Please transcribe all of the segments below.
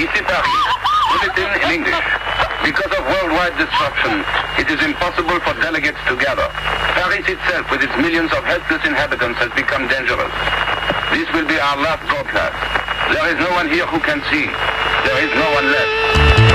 Ici Paris. Bulletin in English. Because of worldwide disruption, it is impossible for delegates to gather. Paris itself, with its millions of helpless inhabitants, has become dangerous. This will be our last broadcast. There is no one here who can see. There is no one left.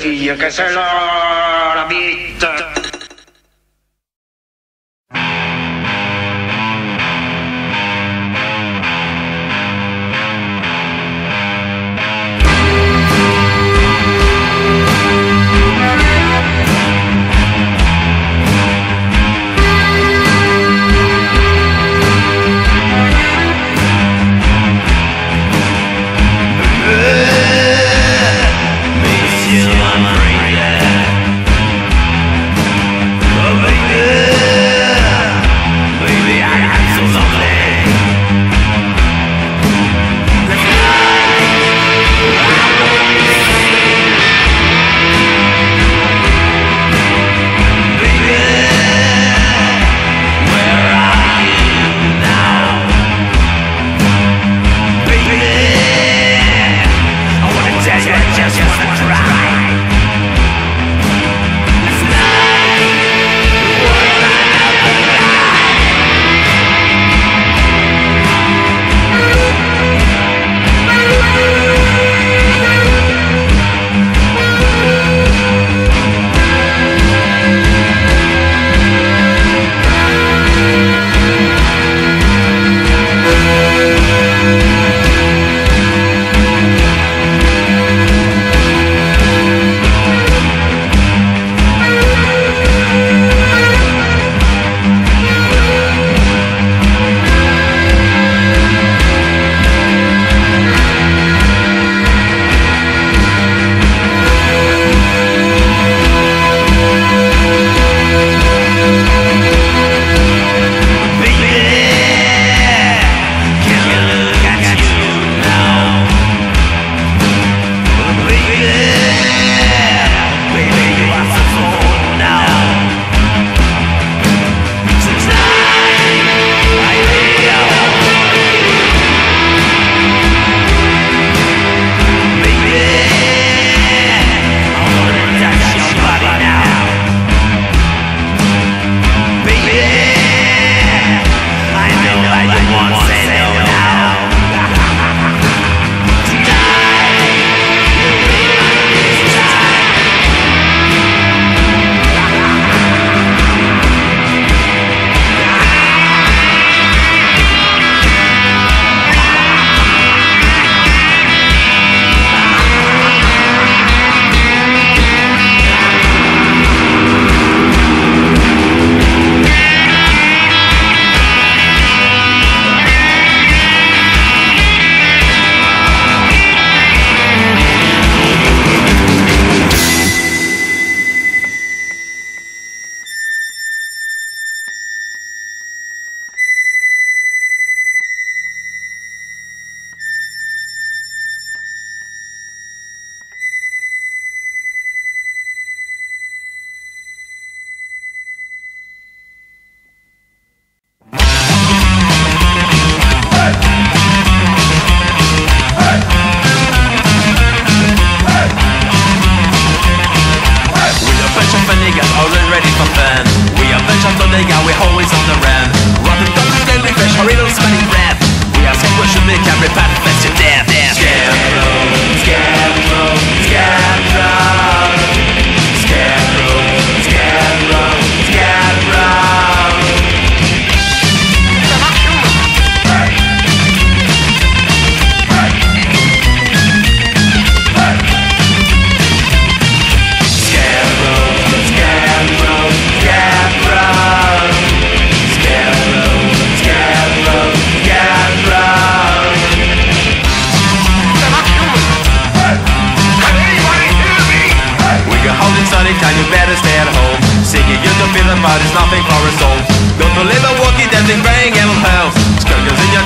chiquillo que se lo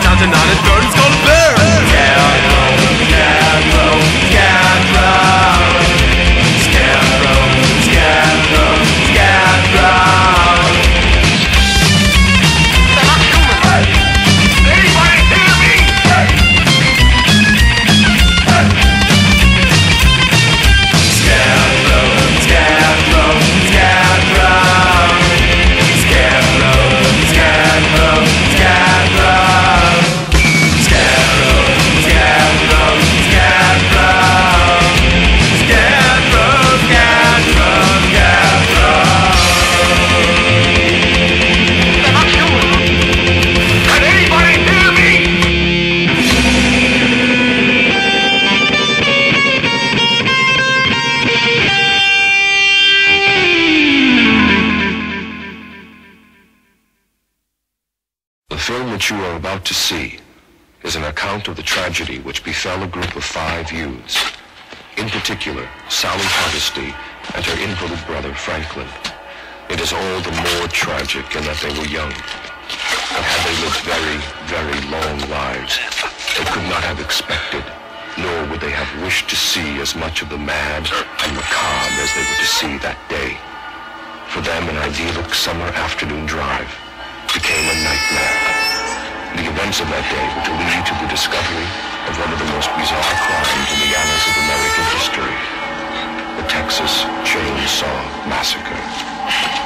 Town tonight, it's burns gonna burn. Youths. In particular, Sally Hardesty and her invalid brother Franklin. It is all the more tragic in that they were young. And had they lived very, very long lives, they could not have expected, nor would they have wished to see as much of the mad and macabre as they were to see that day. For them, an idyllic summer afternoon drive became a nightmare. The events of that day were to lead to the discovery of one of the most bizarre crimes in the annals of American history, the Texas Chainsaw Massacre.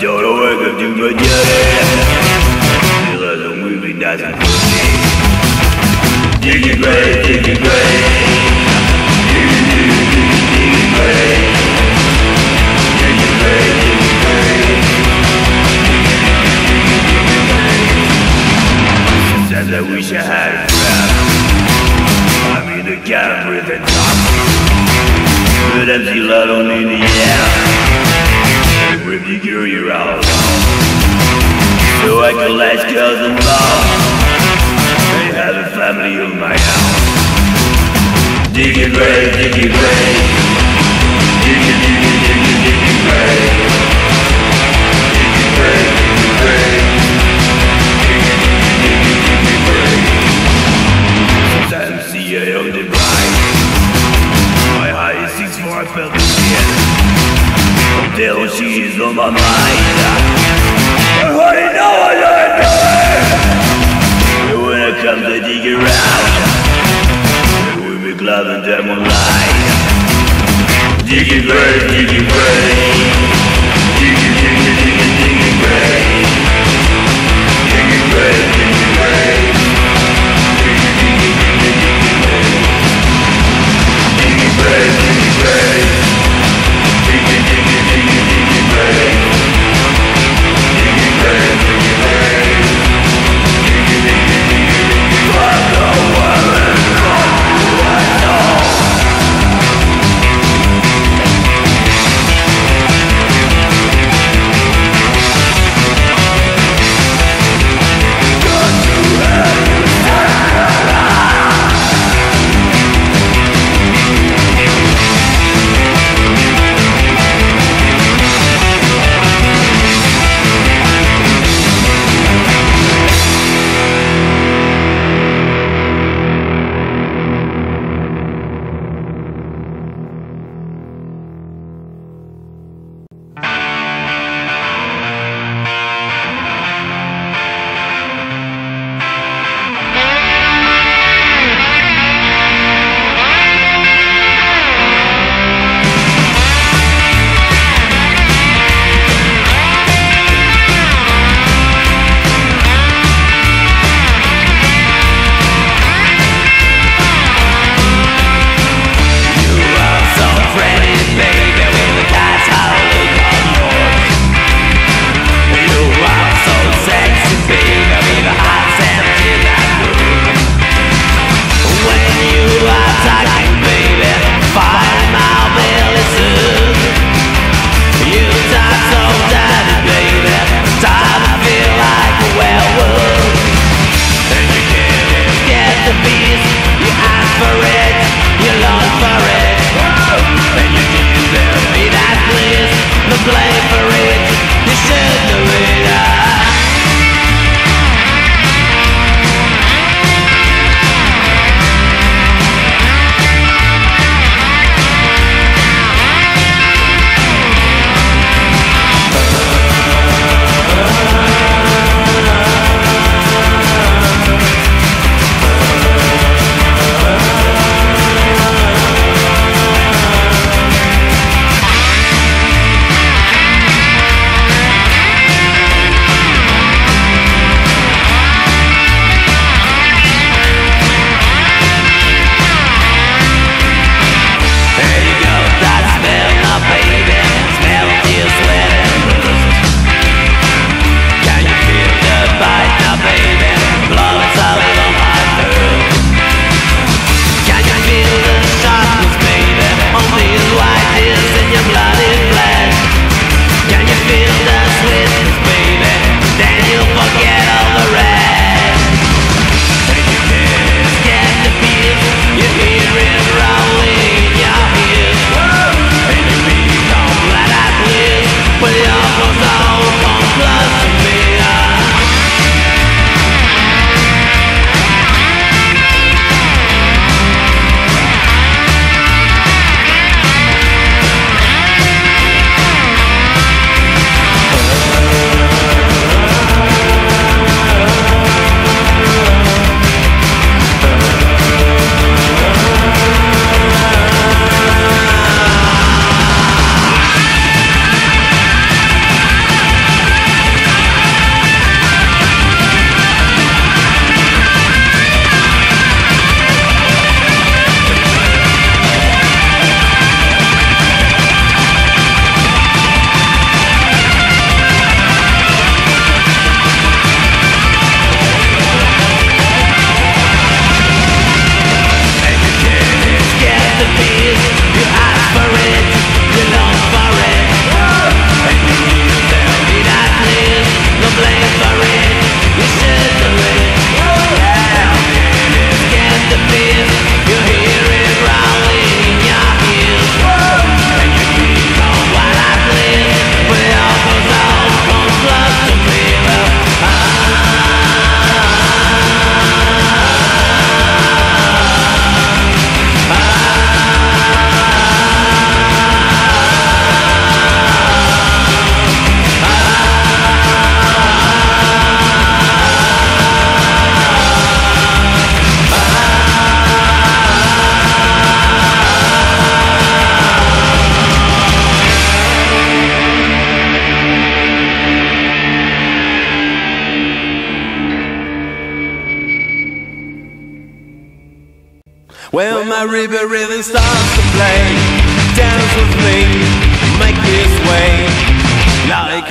Don't know where to do my job. Still has a movie that's a pussy. Digging grave, digging grave. Digging, digging, digging, digging grave. Digging grave, digging grave. I wish I had a crowd. The a top. But I'm still alone in the air. With the girl you're alone. So I can let girls and balls. I have a family of my own. Digging grave, digging grave. Digging, digging, digging, digging grave. Digging is six felt the shit. Until she is on my mind. I already know what doing. And when I come to dig around, We'll be glad and them online. Digging grave, digging grave. Digging, digging, digging, digging. Digging grave,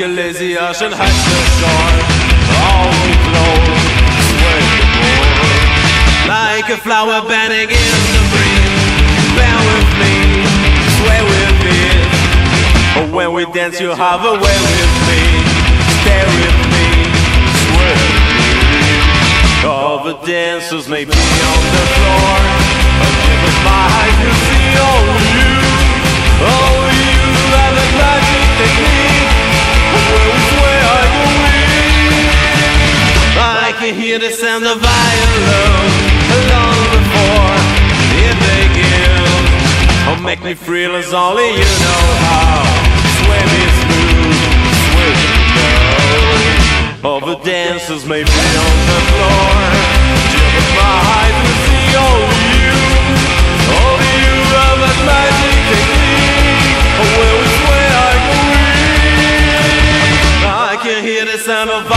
A lazy. All we flow, sway the board. Like a flower bending in the breeze. Bear with me, sway with it. But oh, when we dance, you have a way with me. Stay with me, sway with me. All the dancers may be on the floor. But give us my eyes to see only you. Only you have that magic technique. I can hear the sound of violin long before it begins. Oh, make me feel as only you know how. Me. All the dancers may be on the floor. Just oh, oh, my eyes see only you. Only you magic. Oh, the of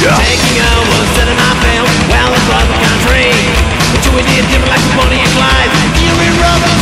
Taking setting my well across the country. But you did different like a Bonnie and Clyde. Here we roll.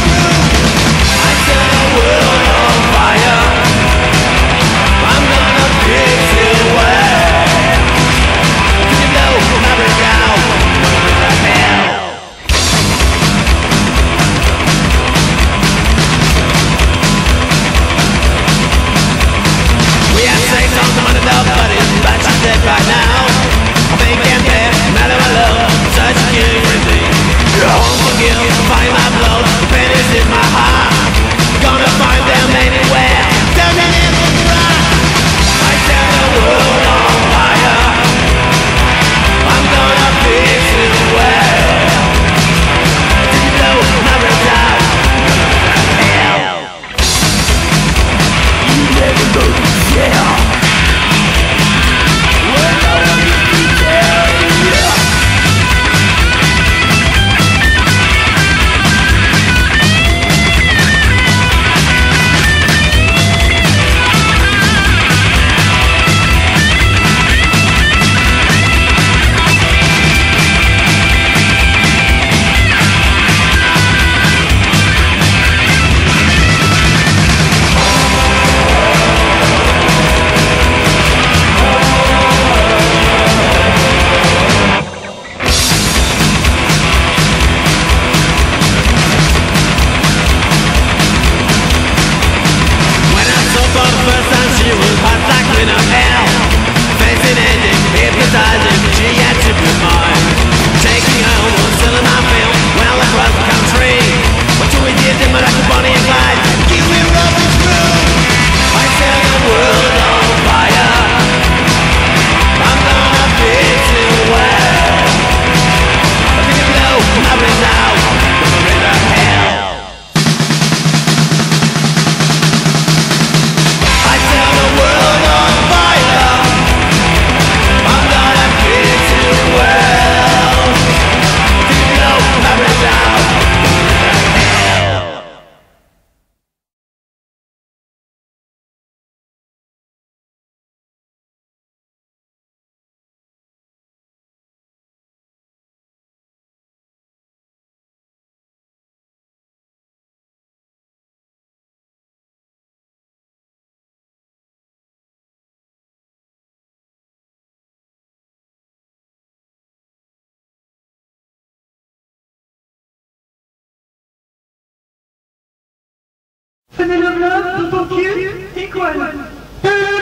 Penelope, Tokyo, Equal.